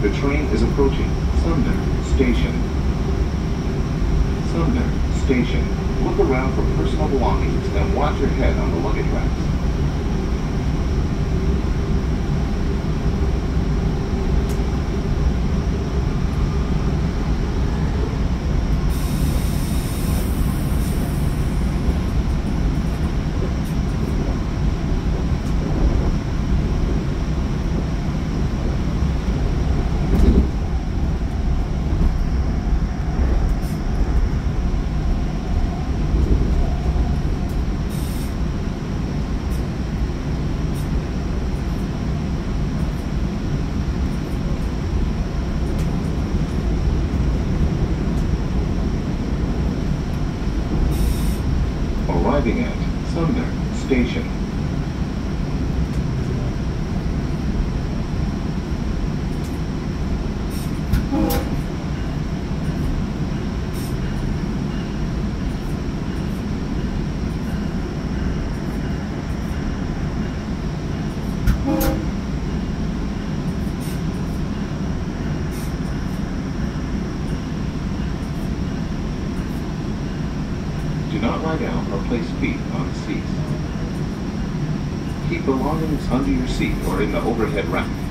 The train is approaching Sumner Station. Sumner Station. Look around for personal belongings and watch your head on the luggage racks. Lie down or place feet on the seats. Keep belongings under your seat or in the overhead rack.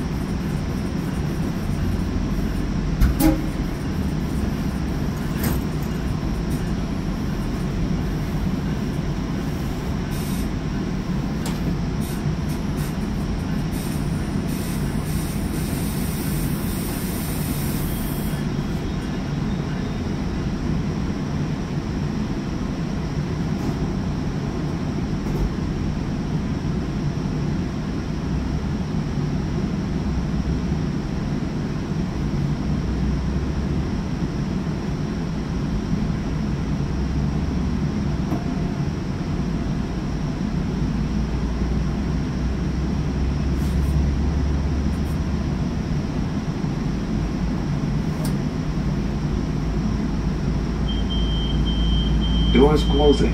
Doors closing.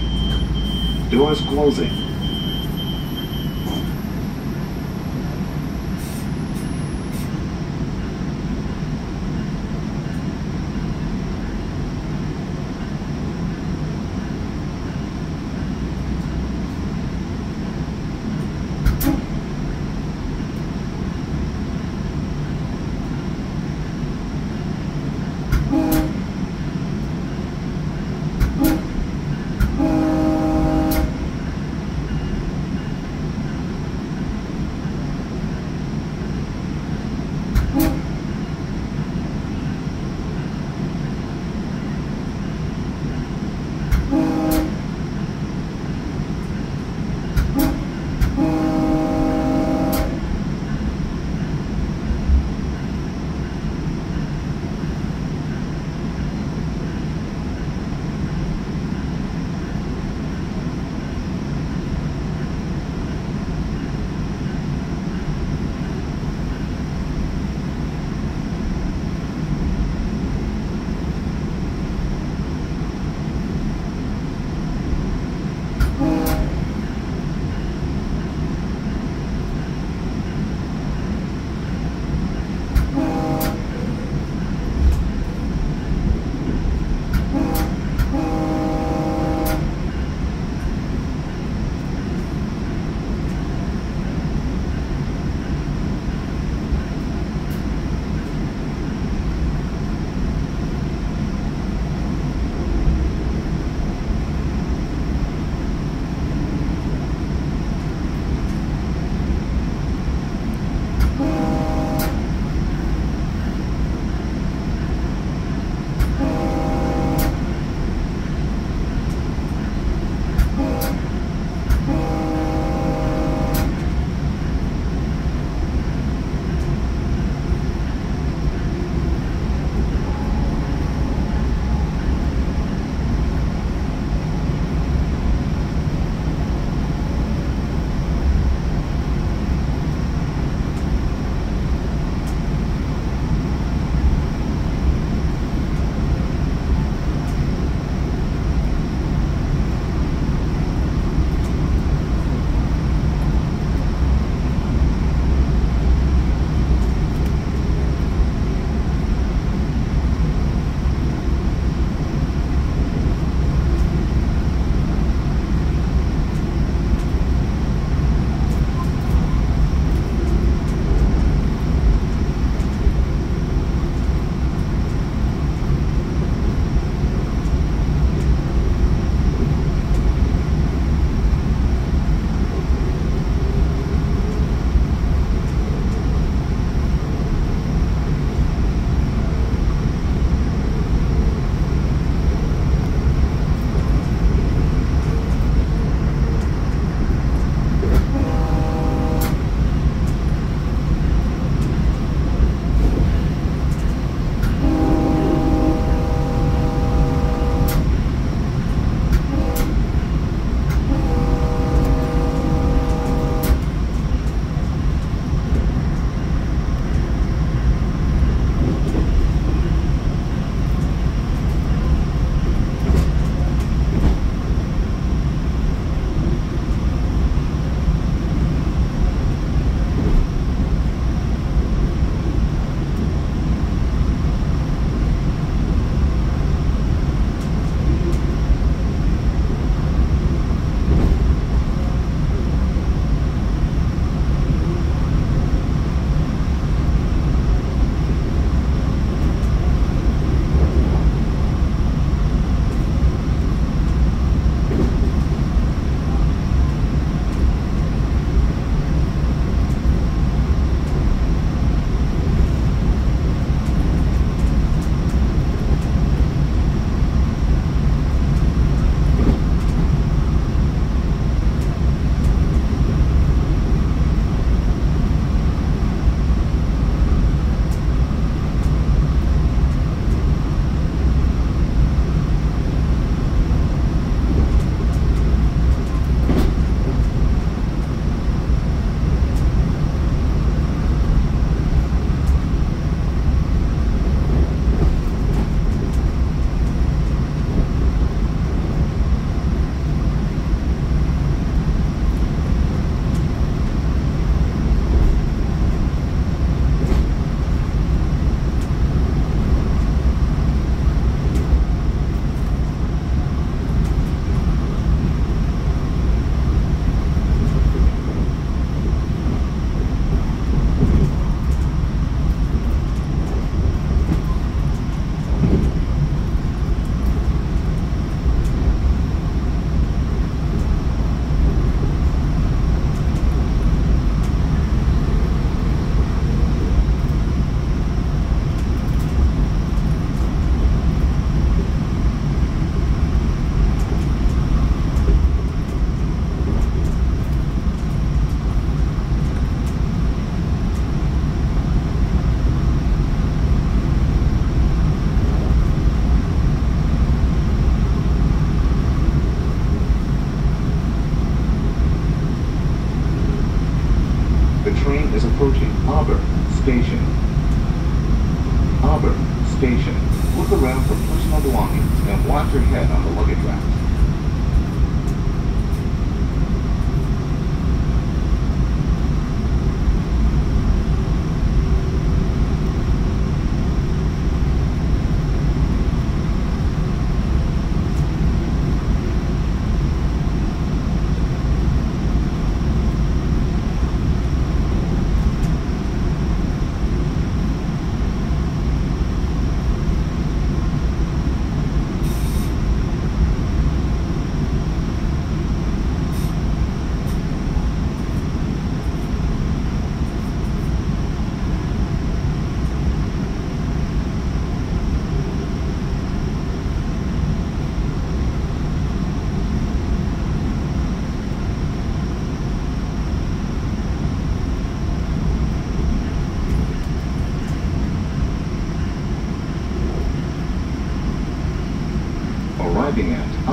Doors closing.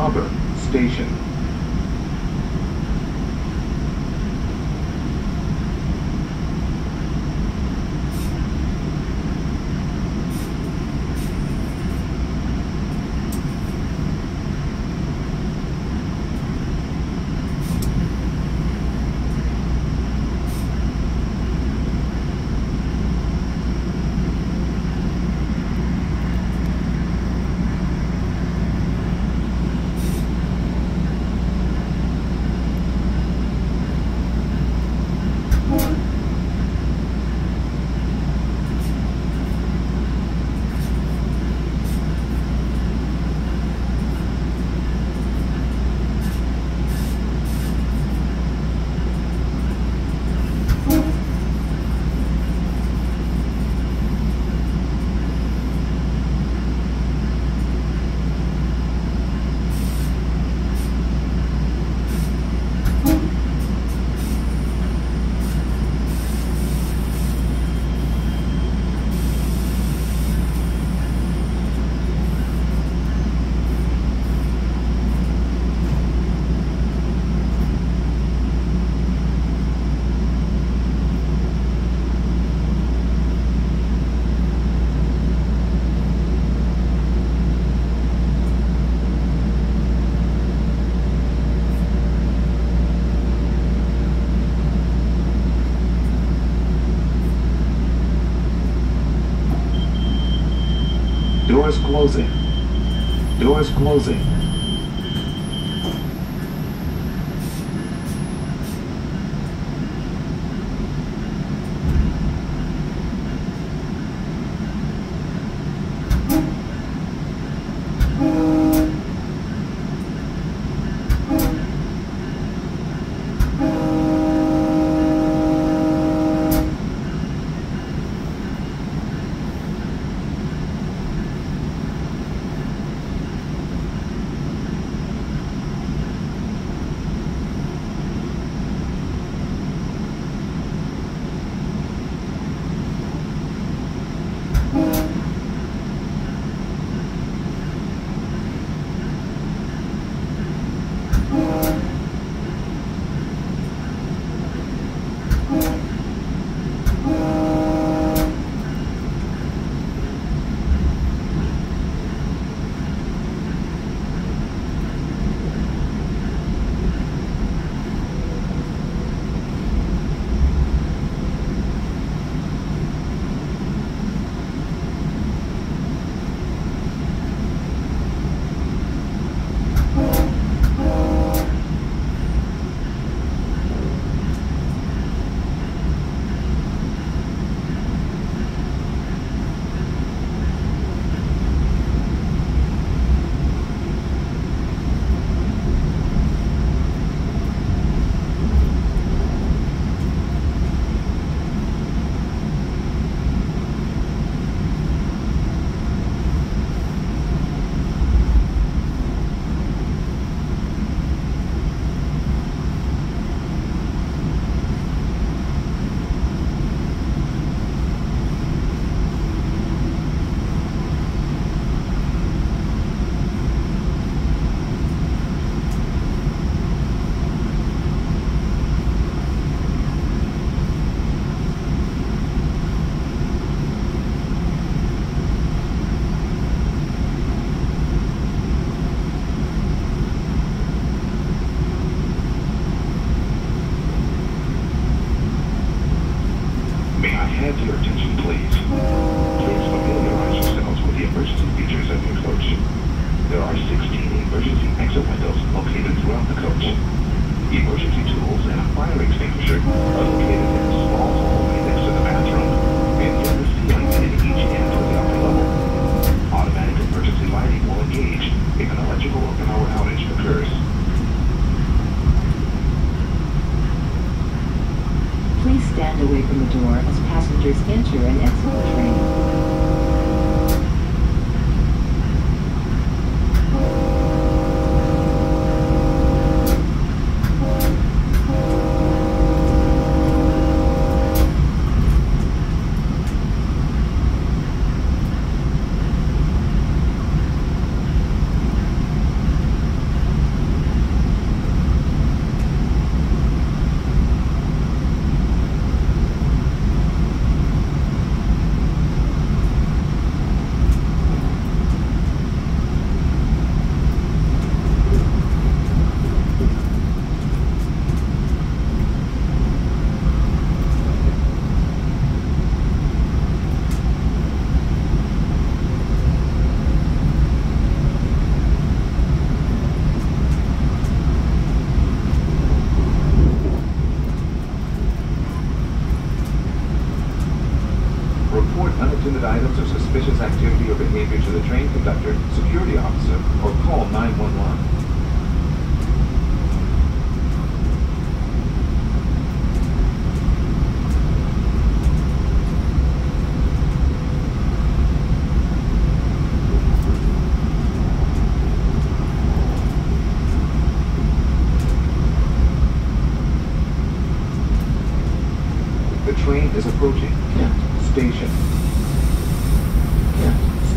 Arriving Doors closing. Doors closing.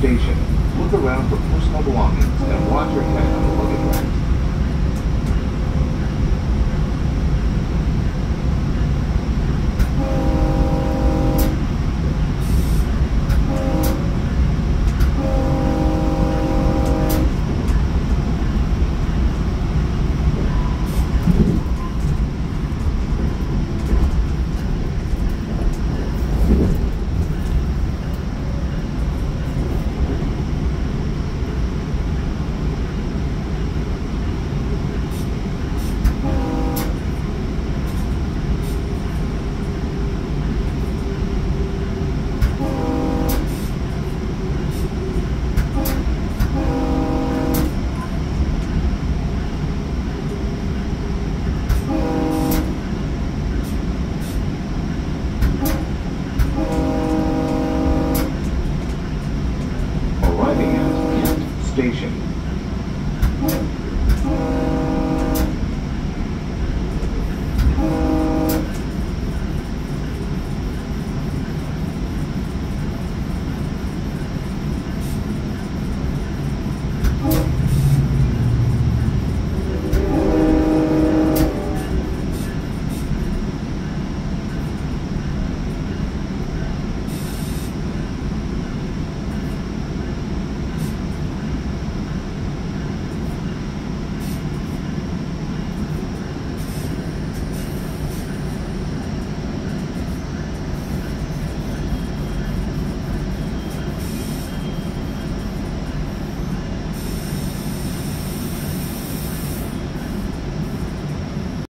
station. Look around for personal belongings and watch your head on the luggage rack.